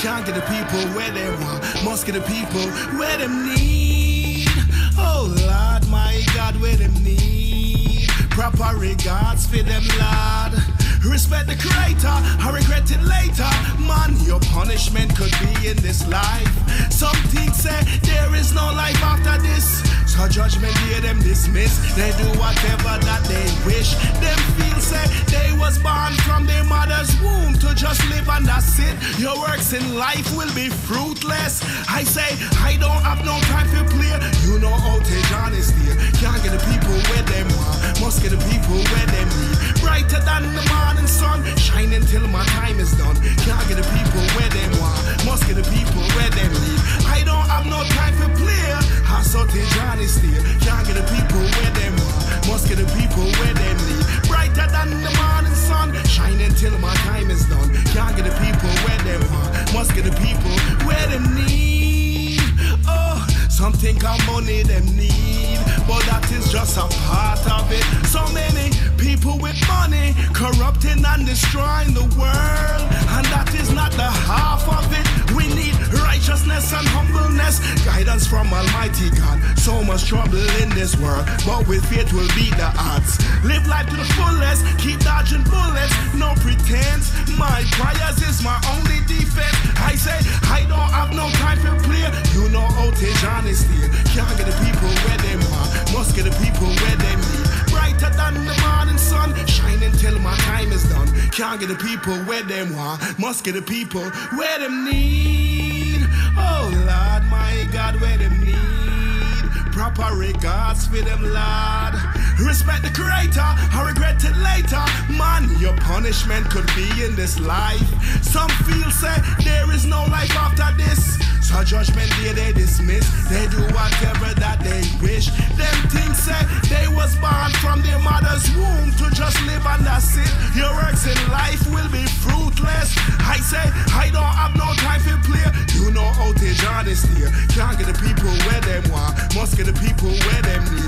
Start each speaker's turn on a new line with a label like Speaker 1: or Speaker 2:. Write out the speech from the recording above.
Speaker 1: Can't get the people where they want. Must get the people where they need. Oh Lord, my God, where them need. Proper regards for them, Lord. Respect the creator, I regret it later. Man, your punishment could be in this life. Some things say there is no life after this. So judgment hear them dismiss. They do whatever that they wish. Them feel say they was born from their mother's womb to just live and it. Your works in life will be fruitless. I say I don't have no time to play. You know Must get the people where them need. Oh, something come money them need. But that is just a part of it. So many people with money corrupting and destroying the world. And that is not the half of it. We need righteousness and humbleness, guidance from Almighty God. So much trouble in this world, but with faith will beat the odds. Live life to the fullest, keep dodging bullets, no pretense. My prayers Can't get the people where them want, must get the people where them need. Oh Lord, my God, where them need. Proper regards for them, Lord. Respect the creator, I regret it later. Man, your punishment could be in this life. Some feel say there is no life after this. So judgment day they dismiss. They do whatever that they wish. Them things say they was born from their mother's say I don't have no time for play. You know outage honesty. Can't get the people where them want. Must get the people where them need.